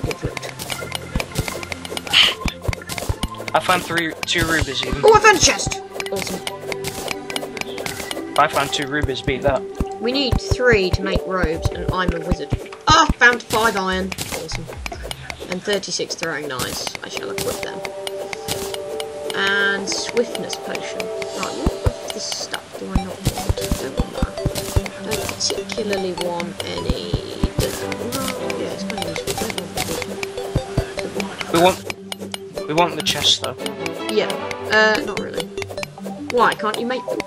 talking fruit. I found three, two rubies even. Oh, I found a chest! Awesome. I found two rubies, beat that. We need three to make robes, and I'm a wizard. Ah, found five iron. Awesome. And 36 throwing knives. I shall equip them. And swiftness potion. Right, what of this stuff do I not want? I don't want that. I don't particularly want any... Oh, We want, we want the chest though. Yeah, uh, not really. Why, can't you make them?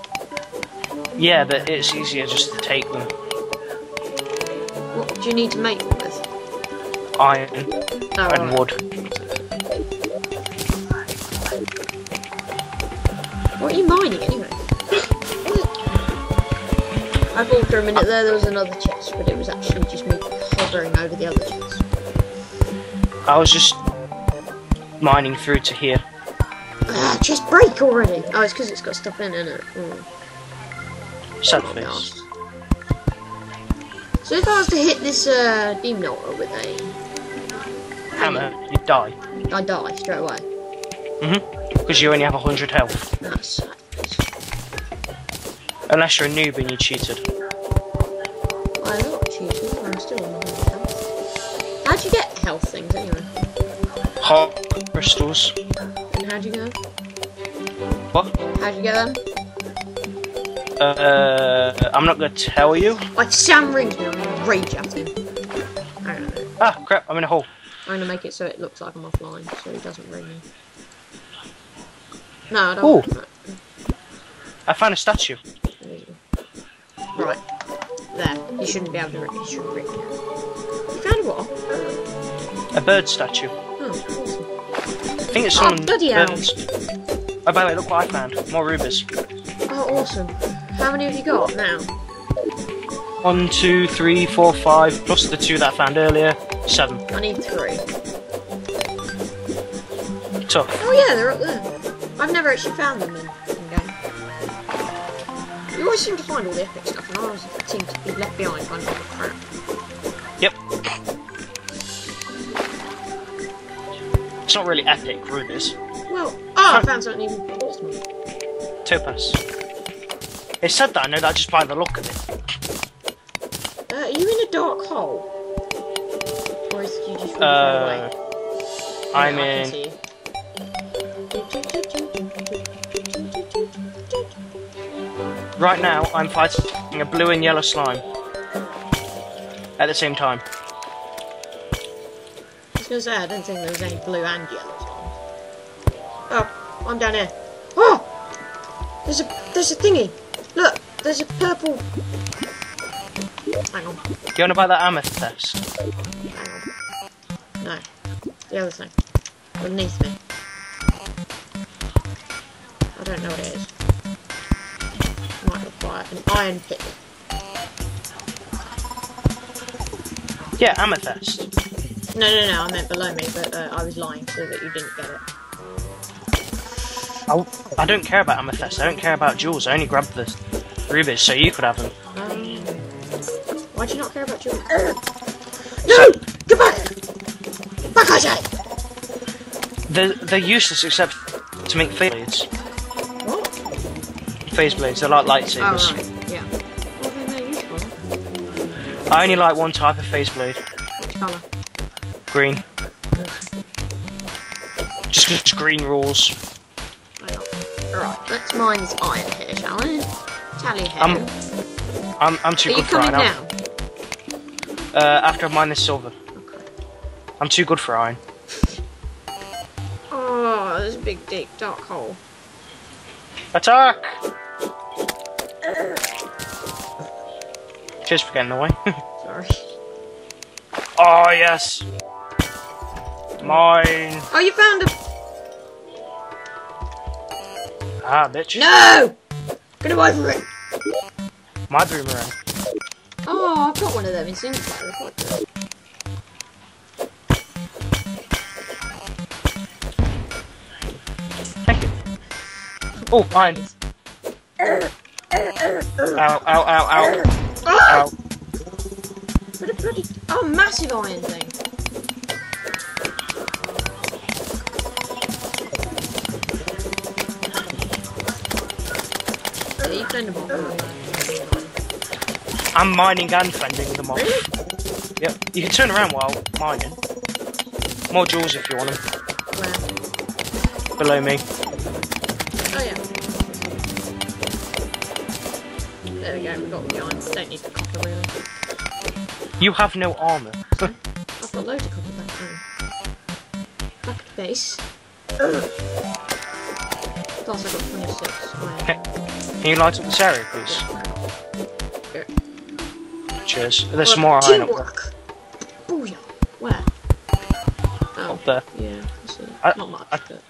Yeah, but it's easier just to take them. What do you need to make them with? Iron Oh, and right. wood. What are you mining anyway? I thought for a minute there there was another chest, but it was actually just me hovering over the other chest. I was just mining through to here. Ah, chest break already! Oh, it's because it's got stuff in it. Mm. Oh, face. So if I was to hit this uh, demon altar with a Hammer, you'd die. I die straight away. Mhm. Because you only have 100 health. That's sad. Unless you're a noob and you cheated. I'm not cheating, I'm still on my health. How'd you get health things anyway? Heart crystals. And how'd you go? What? How'd you get them? Uh, I'm not to tell you. Like Sam rings me, I'm gonna rage at him. Hang on a minute. Ah, crap, I'm in a hole. I'm gonna make it so it looks like I'm offline, so he doesn't ring me. No, I don't Ooh. want. I found a statue. Right. There. You shouldn't be able to ring. You shouldn't ring. You found a what? A bird statue. Oh, think it's Oh, someone. bloody hell. Oh, by the way, look what I found. More rubies. Oh, awesome. How many have you got now? One, two, three, four, five, plus the two that I found earlier. Seven. I need three. Tough. Oh yeah, they're up there. I've never actually found them in, in game. You always seem to find all the epic stuff, and I always seem to be left behind finding all the crap. Not really epic, rubies. Well, oh, fans don't even awesome. Topaz. It's said that, I know that just by the look of it. Uh, are you in a dark hole? Or is you just Uh, away? I'm Yeah, I can in. Right now, I'm fighting a blue and yellow slime. At the same time. I was gonna say, I don't think there was any blue and yellow ones. Oh, I'm down here. Oh! There's a, there's a thingy. Look, there's a purple... Hang on, Do you want to buy that amethyst? hang on. No, the other thing. Beneath me. I don't know what it is. Might require an iron pick. Yeah, amethyst. No, no, no, I meant below me, but uh, I was lying so that you didn't get it. I, I don't care about amethyst, I don't care about jewels, I only grabbed the rubies so you could have them. Um, why do you not care about jewels? No! Get back! Back, I say! They're, they're useless except to make phase blades. What? Phase blades, they're like Oh, lightsabers. right, yeah. Well, then they're useful. I only like one type of phase blade. Which colour? Green. Just 'cause green rules. Alright, let's mine this iron here, shall we? Tally here. I'm I'm, I'm too Are good for iron. now. now? Uh, after I mine this silver. Okay. I'm too good for iron. Oh, there's a big, deep, dark hole. Attack! Cheers for getting away. Sorry. oh, yes! Mine! Oh, you found a... Ah, bitch. No! Get away from it! My boomerang. Oh, I've got one of them in single player. Quite good. Thank you. Oh, iron. Ow, ow, ow, ow. Ah! Ow. What a bloody... Oh, massive iron thing. Keep sending them. I'm mining and fending them off. Really? Yep. You can turn around while mining. More jewels if you want them. Where? Below me. Oh yeah. There we go, We've got the iron. Don't need the copper really. You have no armor. I've got loads of copper back home. Back at the base. Got 26. Where? Can you light up this area, please? Cheers. There's some more iron up there. Booyah! Where? Oh, Up there. yeah, I. I- Not much, I- but...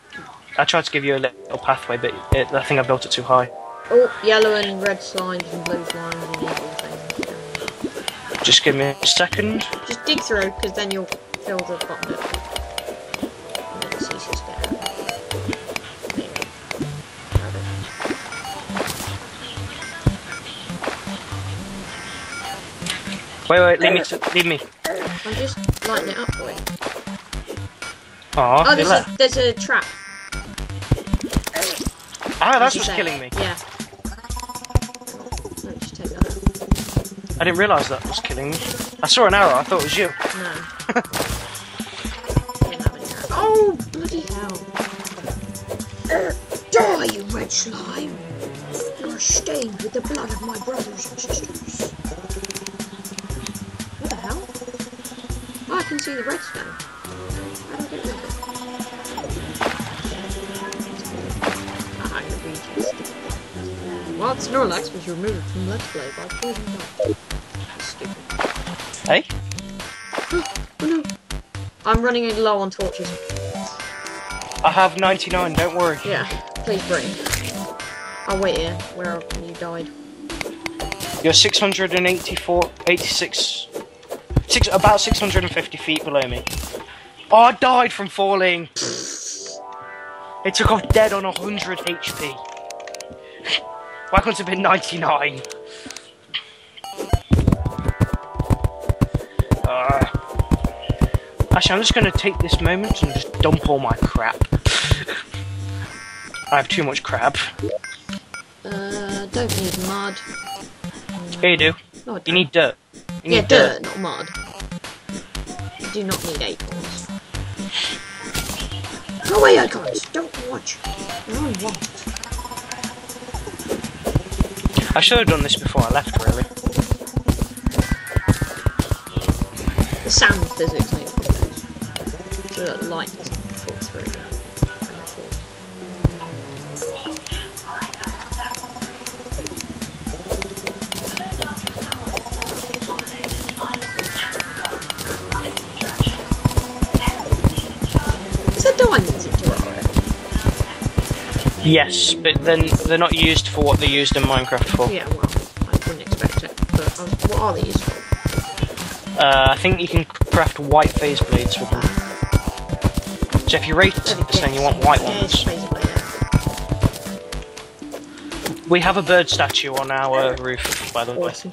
I tried to give you a little pathway, but it, I think I built it too high. Oh, yellow and red slimes and blue slimes and evil things. Just give me a second. Just dig through, because then you'll fill the bottom bit. Wait, wait, leave me. To, leave me. I'm just lighting it up for you. Oh, there's a, there's a trap. Ah, that's what's killing me. Yeah. No, just take that I didn't realise that was killing me. I saw an arrow. I thought it was you. No. Didn't have any arrows. Oh, bloody hell. Die, you red slime! You're stained with the blood of my brothers and sisters. Can see the redstone. How do I get rid of it? Ah, the regions. Well, Snorlax was removed from Let's Play by Poison Dart. Stupid. Hey? Oh no. I'm running low on torches. I have 99. Don't worry. Yeah, please bring. I'll wait here, where you died. You're 684, 86, six, about 650 feet below me. Oh, I died from falling. It took off dead on 100 HP. Why couldn't it have been 99? Uh, actually, I'm just going to take this moment and just dump all my crap. I have too much crap. Uh, don't need mud. Here you do. No, You need dirt. You yeah, need dirt, not mud. Do not need acorns. Go away, acorns! Don't watch. You're on watch. I should have done this before I left, really. The sound physics make problems. So that light Yes, but then they're not used for what they're used in Minecraft for. Yeah, well, I wouldn't expect it. But um, what are these for? Uh, I think you can craft white phase blades with them. So if you rate this, then you want white ones. We have a bird statue on our roof, by the way. Awesome.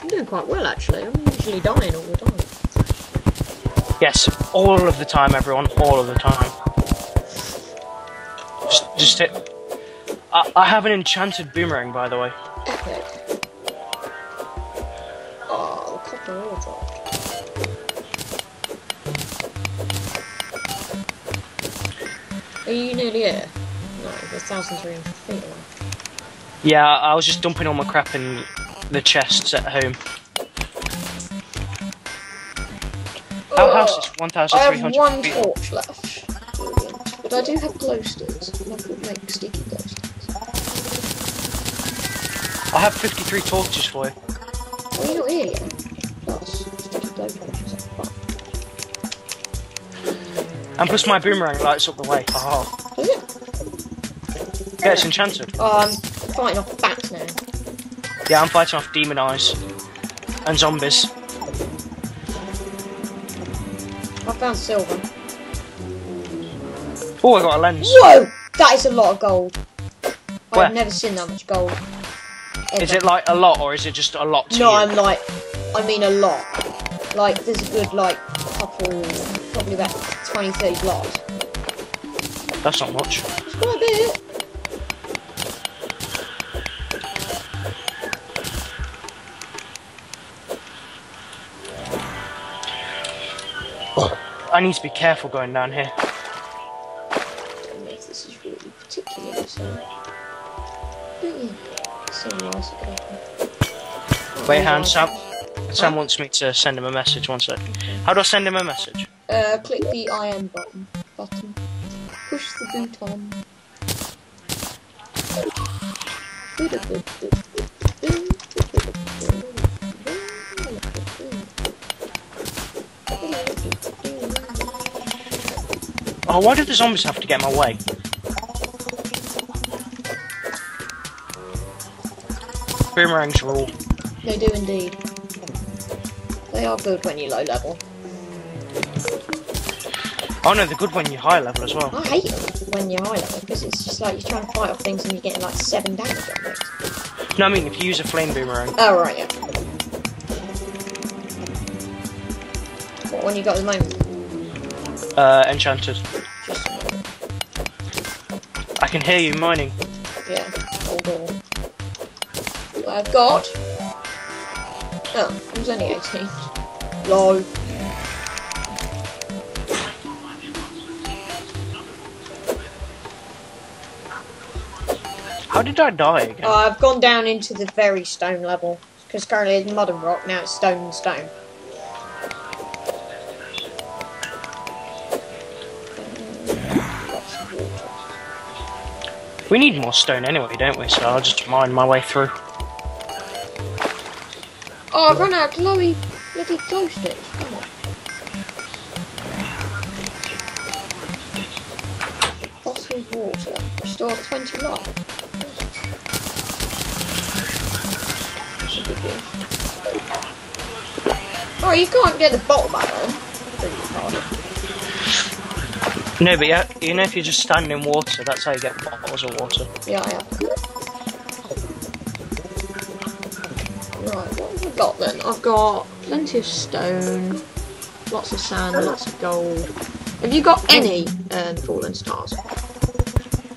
I'm doing quite well actually. I'm usually dying all the time. Yes, all of the time, everyone, all of the time. Just, hit. I, I have an enchanted boomerang, by the way. Epic. Oh, the copper ore dropped. Are you nearly here? No, there's 1,300 feet away. Yeah, I was just dumping all my crap in the chests at home. Our house is oh, I have 1,300 one feet. torch left. Brilliant. But I do have glow sticks. I could make sticky glow sticks. I have 53 torches for you. Oh, you're not here yet? Plus, sticky glow torches. And plus my boomerang lights up the way. Haha. Is it? Yeah, it's enchanted. Oh, I'm fighting off bats now. Yeah, I'm fighting off demon eyes. And zombies. I found silver. Oh, I got a lens. Whoa! That is a lot of gold. Where? I've never seen that much gold. Ever. Is it like a lot, or is it just a lot to No, you? I'm like, I mean a lot. Like, there's a good, like, couple, probably about 20, 30 blocks. That's not much. It's quite a bit. I need to be careful going down here. Particular, so. So nice. Wait, hand, Sam. Sam wants me to send him a message. One sec. How do I send him a message? Uh, click the I am button. Button. Push the boot on. Oh, why do the zombies have to get in my way? Boomerangs rule. They do indeed. They are good when you're low level. Oh no, they're good when you're high level as well. I hate it when you're high level because it's just like you're trying to fight off things and you're getting like seven damage on those. No, I mean if you use a flame boomerang. Oh right, yeah. What one you got at the moment? Uh, enchanted. Just I can hear you mining. yeah, hold on. What I've got. Oh, it was only 18. Low. How did I die again? Oh, I've gone down into the very stone level because currently it's mud and rock. Now it's stone and stone. Lots of water. We need more stone anyway, don't we? So I'll just mine my way through. Oh, I've run out of glowy bloody glow sticks. Come on. Bottled water. Restore 20 life. That's a good. Oh, you can't get the bottle back on. No, but yeah, you know if you just stand in water, that's how you get bottles of water. Yeah, I have. Right, what have I got then? I've got plenty of stone, lots of sand, lots of gold. Have you got any um, fallen stars?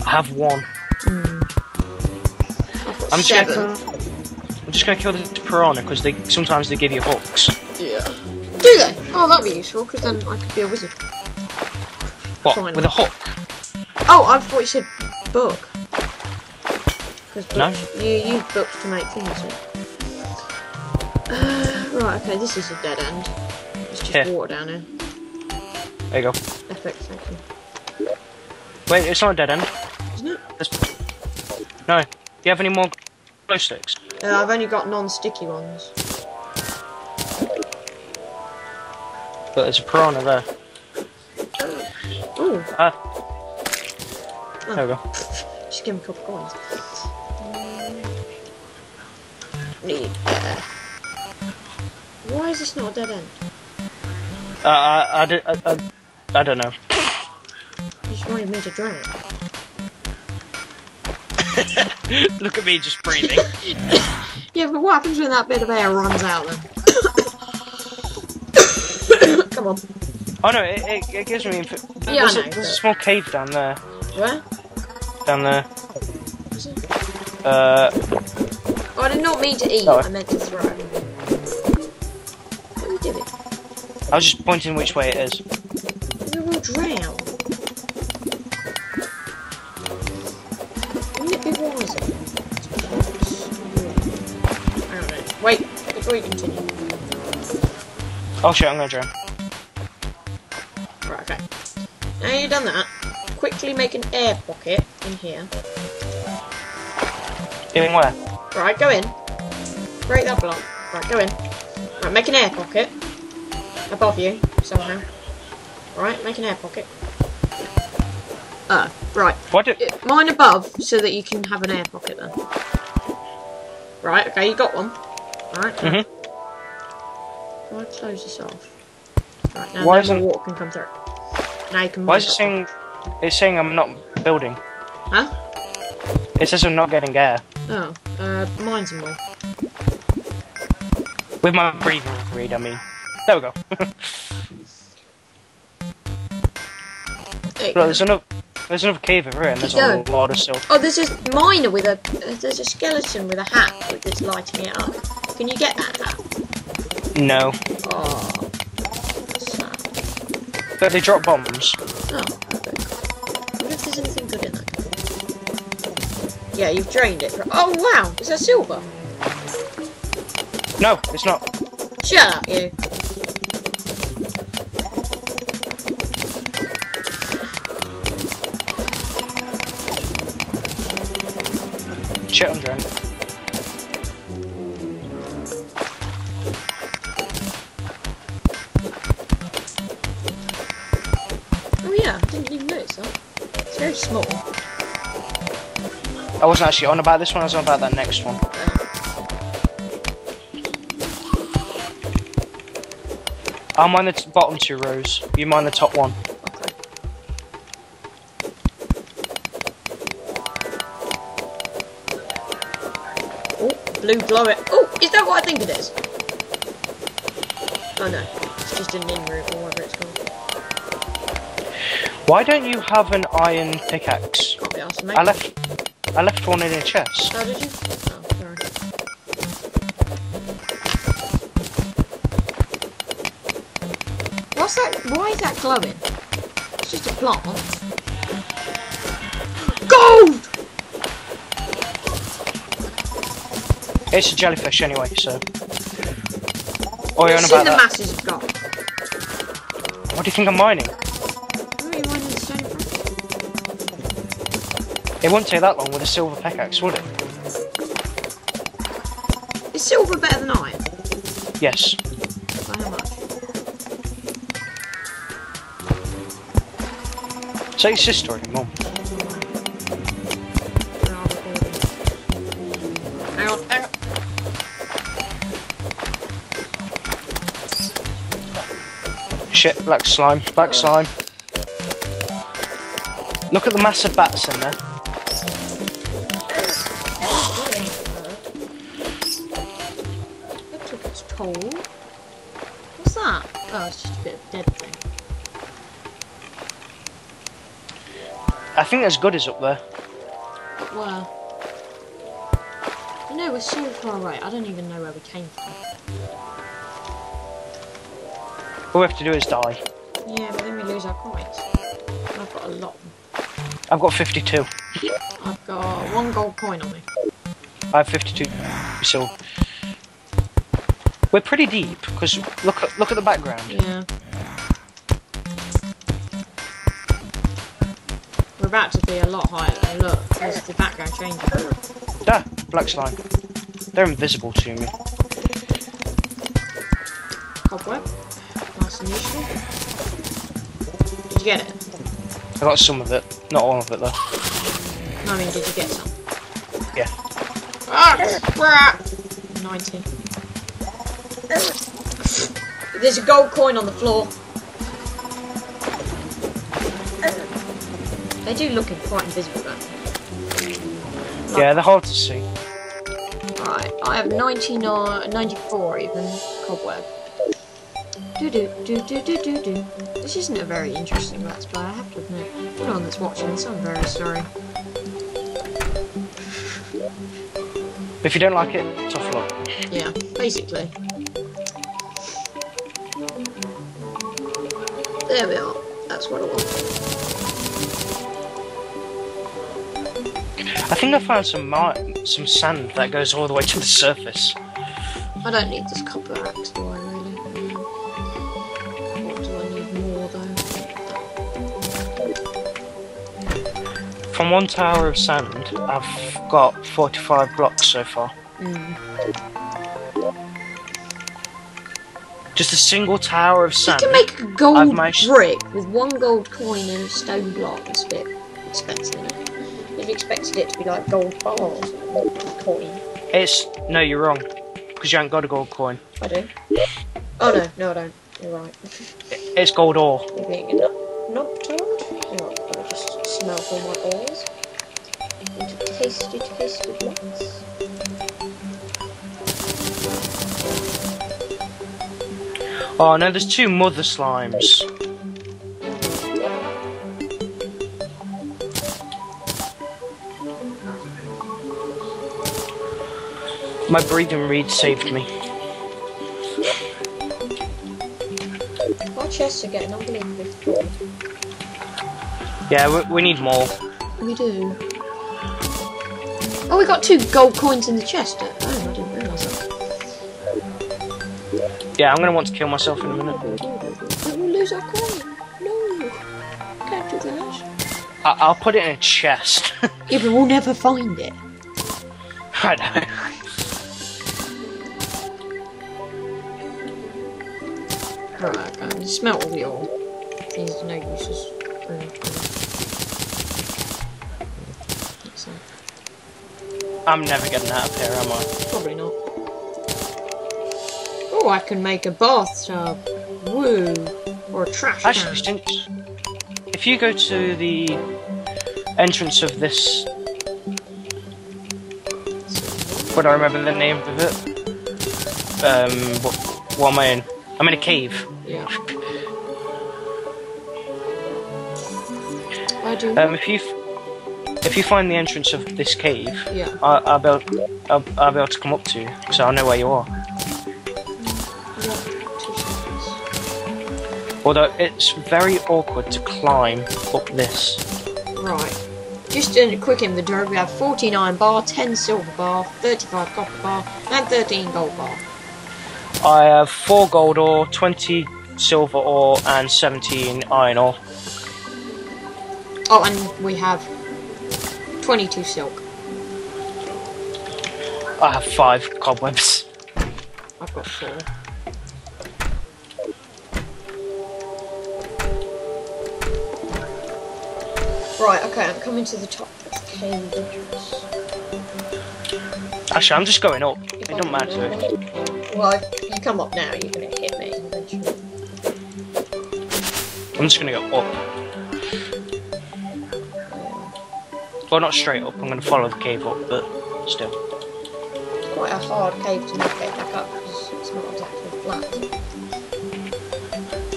I have one. I've got I'm just seven. gonna kill, I'm just gonna kill the piranha because they sometimes they give you hooks. Yeah. Do they? Oh, that'd be useful because then I could be a wizard. What? Fine. With a hook? Oh, I thought you said book. Because No. you use books to make things. Yeah. Uh, right. Okay. This is a dead end. It's just water down here. There you go. Epic. Thank you. Wait, it's not a dead end. Isn't it? No. Do you have any more glow sticks? Uh, I've only got non-sticky ones. But there's a piranha there. Ooh, Ah. There we go. just give me a couple of coins. Need air. Why is this not a dead end? Uh, I, I, I, I, I don't know. You just wanted me to drown. Look at me just breathing. Yeah, but what happens when that bit of air runs out then? Come on. oh no, it, it, it gives me. Inf- Yeah, I there's, know, a, there's a small cave down there. Where? Down there. Is it? Uh, Oh, I did not mean to eat. Oh. I meant to throw. I was just pointing which way it is. We will drown. Wouldn't it be wiser? Hang on a minute. Wait, before you continue. Oh shit, I'm gonna drown. Right, okay. Now you've done that, quickly make an air pocket in here. Doing where? Right, go in. Break that block. Right, go in. Right, make an air pocket. Above you, somehow. Right, make an air pocket. Uh, right. What Mine above, so that you can have an air pocket then. Right, okay, you got one. Right. Mhm. I'll close this off. Right, now Why no isn't- more water can come through. Now you can Why is it saying? It's saying I'm not building. Huh? It says I'm not getting air Oh, uh, mine's more. with my breathing reed. I mean, there we go. There Look, there's another. There's another cave over here, and there's a lot of silk. Oh, there's a miner with a. There's a skeleton with a hat that's lighting it up. Can you get that hat? No. Oh. But they drop bombs. Oh, perfect. I wonder if there's anything good in that. Yeah, you've drained it. Oh wow, is that silver? No, it's not. Shut up, you. Wasn't actually on about this one, I was on about that next one. I'm on the t- bottom two rows. You mind the top one. Okay. Oh, blue blow it. Oh, is that what I think it is? Oh no, it's just an in route or whatever it's called. Why don't you have an iron pickaxe? Can't be asked to I left I left one in a chest. Oh, did you? Oh, sorry. What's that? Why is that glowing? It's just a plant. Gold! It's a jellyfish anyway, so. Oh, you're on about the that. masses of gold. What do you think I'm mining? It wouldn't take that long with a silver pickaxe, would it? Is silver better than iron? Yes. By how much? Say your sister your mum. Where are we recording? Hang on, hang on. Shit, black slime, black slime. Look at the massive bats in there. Think as good as up there. Well, you know, we're so far away. I don't even know where we came from. All we have to do is die. Yeah, but then we lose our coins. And I've got a lot. I've got 52. I've got one gold coin on me. I have 52 silver. We're pretty deep because look at look at the background. Yeah. About to be a lot higher. though. Look, there's the background changing. There, black slime. They're invisible to me. Cobweb. Nice and useful. Did you get it? I got some of it, not all of it though. No, I mean, did you get some? Yeah. Ah, crap! 90. There's a gold coin on the floor. They do look quite invisible though. Yeah, they're hard to see. Right, I have 99, 94 even, cobweb. Do do do do do do do. This isn't a very interesting let's play, I have to admit. Anyone that's watching this, I'm very sorry. If you don't like it, tough luck. Yeah, basically. There we are. That's what I want. I think I found some mi- some sand that goes all the way to the surface. I don't need this copper axe, do I really? What do I need more though? From one tower of sand, I've got 45 blocks so far. Mm. Just a single tower of sand. You can make a gold brick with one gold coin and a stone block. It's a bit expensive, You've expected it to be like gold bars, coin. It's no, you're wrong, because you haven't got a gold coin. I do. Oh no, no I don't. You're right. It's gold ore. You're being not, not told. Hang on, just smell all my ores. Into tasty, tasty. Oh no, there's two mother slimes. My breathing reed saved me. Our chests are getting unbelievably full. Yeah, we, we need more. We do. Oh, we got two gold coins in the chest. Oh, I didn't realise that. Yeah, I'm gonna want to kill myself in a minute. We'll lose our coin. No, can't do that. I, I'll put it in a chest. Yeah, but we'll never find it. I know. Right, um, smelt all the ore. These no uses. I'm never getting out of here, am I? probably not. Oh, I can make a bathtub. Woo! Or a trash Actually, can. if you go to the entrance of this, what do I remember the name of it? Um, what, what am I in? I'm in a cave. Yeah. I do. Um, if you f- if you find the entrance of this cave, yeah. I, I'll, be able, I'll, I'll be able to come up to you, so I'll know where you are. Yeah. Although it's very awkward to climb up this. Right. Just a quick inventory, we have 49 bar, 10 silver bar, 35 copper bar, and 13 gold bar. I have four gold ore, 20 silver ore, and 17 iron ore. Oh, and we have 22 silk. I have five cobwebs. I've got four. Right, okay, I'm coming to the top cave entrance. Actually, I'm just going up. It If I don't can matter. Remember. Well, if you come up now, you're gonna hit me eventually. I'm just gonna go up. Well, not straight up. I'm gonna follow the cave up, but still. It's quite a hard cave to navigate back up because it's not exactly flat.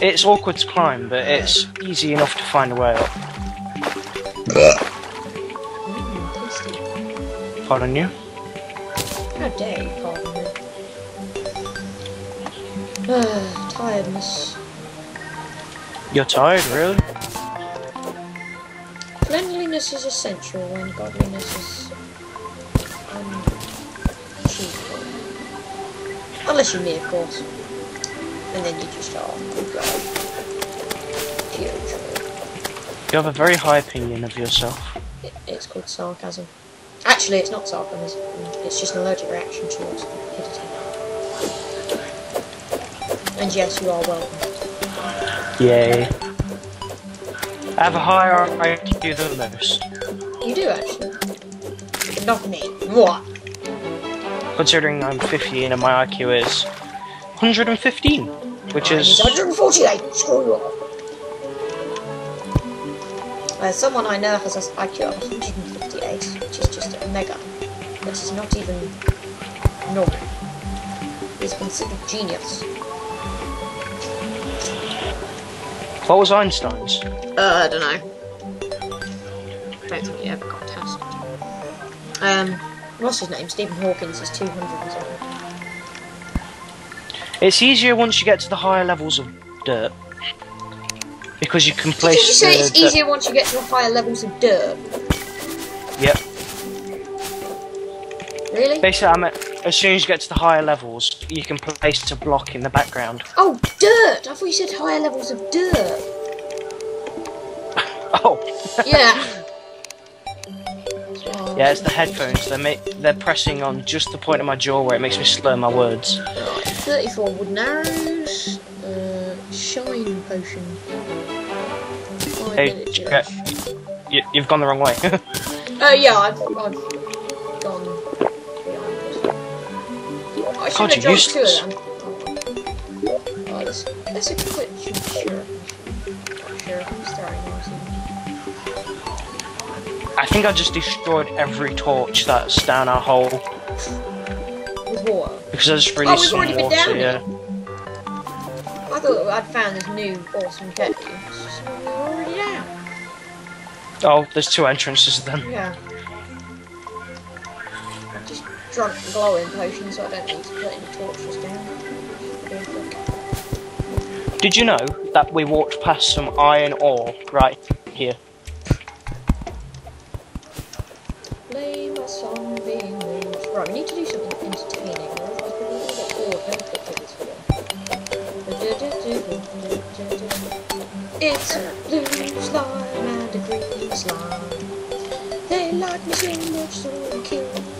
It's awkward to climb, but it's easy enough to find a way up. Tasty. Pardon you? How dare you tiredness. You're tired, really? Cleanliness is essential when godliness is unachievable. Unless you're me, of course. And then you just are. Good. You have a very high opinion of yourself. It, it's called sarcasm. Actually, it's not sarcasm. It's just an allergic reaction towards stupidity. And yes, you are welcome. Yay. I have a higher IQ than most, You do actually. Not me. What? considering I'm 15 and my IQ is 115, which Mine is 148. Screw you all. Uh, someone I know has an IQ of 158, which is just a mega. That is not even normal. He's considered genius. What was Einstein's? Uh, I don't know. I Don't think he ever got tested. Um, what's his name? Stephen Hawkins is 200 and something. It's easier once you get to the higher levels of dirt. Because you can place Did you say it's easier once you get to the higher levels of dirt? Yep. Really? Basically, I meant as soon as you get to the higher levels, you can place a block in the background. Oh, dirt! I thought you said higher levels of dirt. Oh, Yeah. yeah, it's the headphones. They're they're pressing on just the point of my jaw where it makes me slur my words. Right, 34 wooden arrows. Uh, shine potion. Five Hey, minutes you, you've gone the wrong way. Oh yeah, I've, I've should God, have you're dropped two of them. Oh, let's, let's equip some sheriff. Sheriff, I'm starting I think I just destroyed every torch that's down our hole with water. because I just Oh, released we've some water. down yeah. I thought I'd found this new awesome we're already down. Oh, there's two entrances then. Yeah. Drunk glowing potion, so I don't need to put any torches down. Should be quick. Did you know that we walked past some iron ore right here? Play my song being moved. Right, we need to do something entertaining. Otherwise people will get bored and click to this video. It's a blue slime and a green slime. They like me so much so they kill me.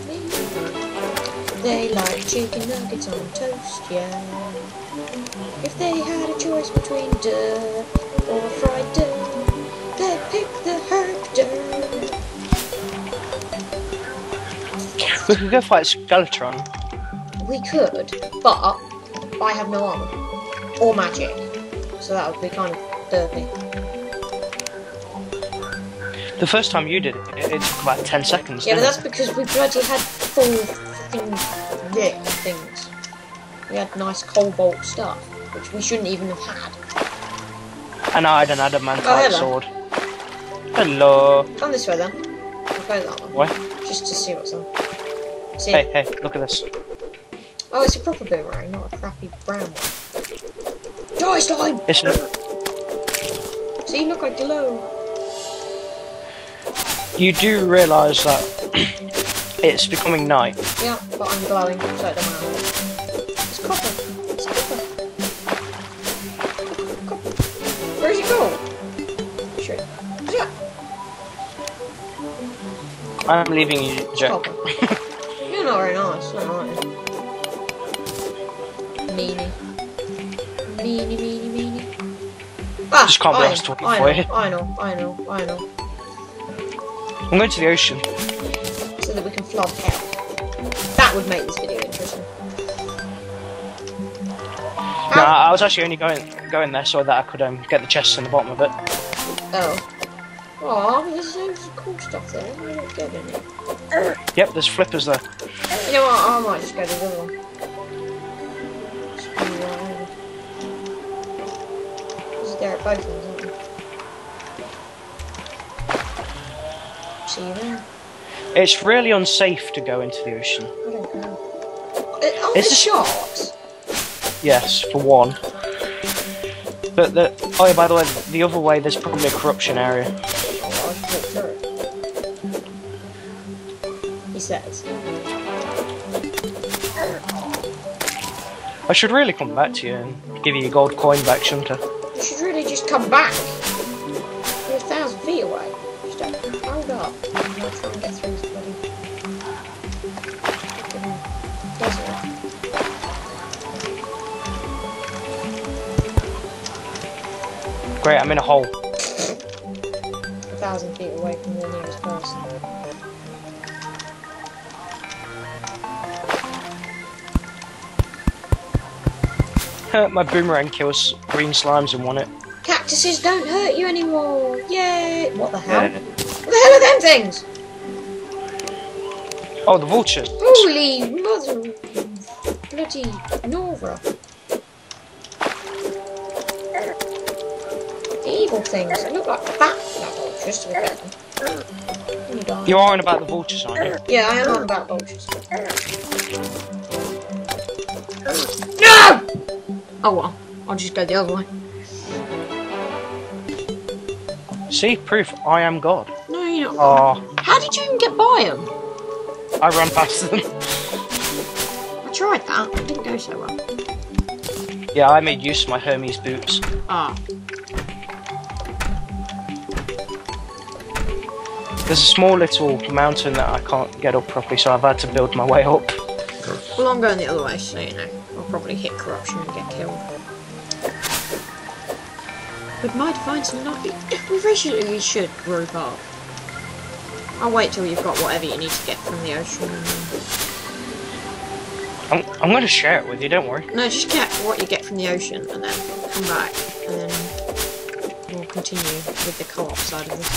They like chicken nuggets on toast, yeah. If they had a choice between dirt or fried dirt, they'd pick the herb dirt. We could go fight Skeletron. We could, but I have no armor or magic, so that would be kind of derpy. The first time you did it, it took about 10 seconds. Yeah, but that's because we bloody had full things. We had nice cobalt stuff, which we shouldn't even have had. And I had an adamantite Oh, sword. Hello. Come this way then. I'll go that one. What? Just to see what's on. See? Hey, hey, look at this. Oh, it's a proper boomerang, not a crappy brown one. Die slime! It's a, See, you look, I glow. you do realise that it's becoming night. Yeah, but I'm glowing, so it doesn't matter. It's copper. It's copper. Copper. Where's it go? Shit. Yeah, I'm leaving you, Jack. copper. You're not very nice, not you? Meanie. Meanie, meanie, meanie. Ah, Just can't be I asked know, I for know, you. I know, I know, I know. I'm going to the ocean. So that we can flood hell. That would make this video interesting. No, I was actually only going going there so that I could um, get the chests in the bottom of it. Oh. Aw, there's loads of cool stuff there. I don't get any. Yep, there's flippers there. You know what? I might just go to the other one. Just be right over. This is there at both aren't you? See you then. It's really unsafe to go into the ocean. I don't know. Uh, Aren't there sharks? Yes, for one. But the oh yeah, by the way, the other way there's probably a corruption area. I just walked through it. He says. I should really come back to you and give you your gold coin back, shouldn't I? You should really just come back. You're a thousand feet away. Just up. I'm gonna get through this bloody fucking desert. Great, I'm in a hole. A thousand feet away from the nearest person. My boomerang kills green slimes and won it. Cactuses don't hurt you anymore. Yay! What the hell? Yeah. What the hell are them things? Oh, the vultures. Holy mother bloody Nora. Evil things. They look like bat that vultures to be fair. You. You're on about the vultures, aren't you? Yeah, I am on about vultures. No! Oh well, I'll just go the other way. See, proof I am God. Not. Oh, How did you even get by them? I ran past them. I tried that. It didn't go so well. yeah, I made use of my Hermes boots. Ah. There's a small little mountain that I can't get up properly, so I've had to build my way up. Well, I'm going the other way, so you know. I'll probably hit corruption and get killed. With my defines and not. We really should group up. I'll wait till you've got whatever you need to get from the ocean. I'm, I'm going to share it with you, don't worry. No, just get what you get from the ocean and then come back and then we'll continue with the co-op side of this.